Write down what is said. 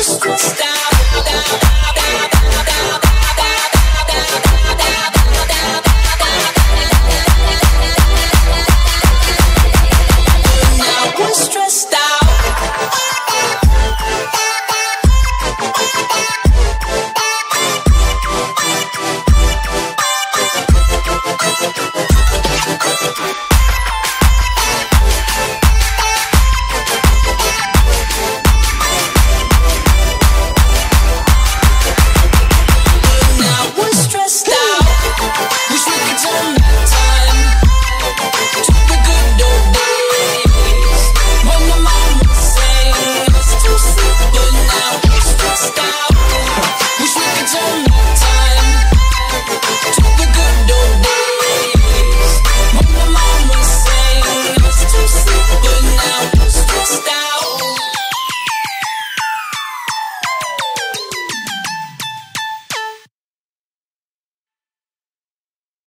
but